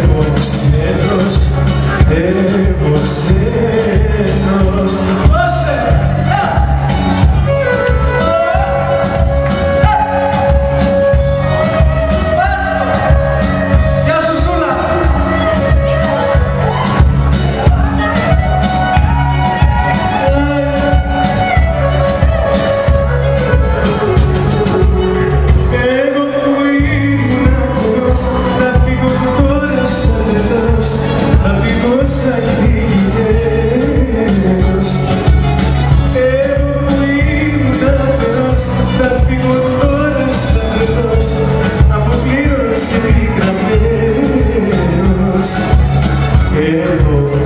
Έχω ξένος, έχω ξένος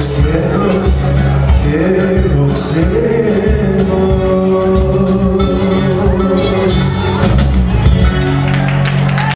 céus você, você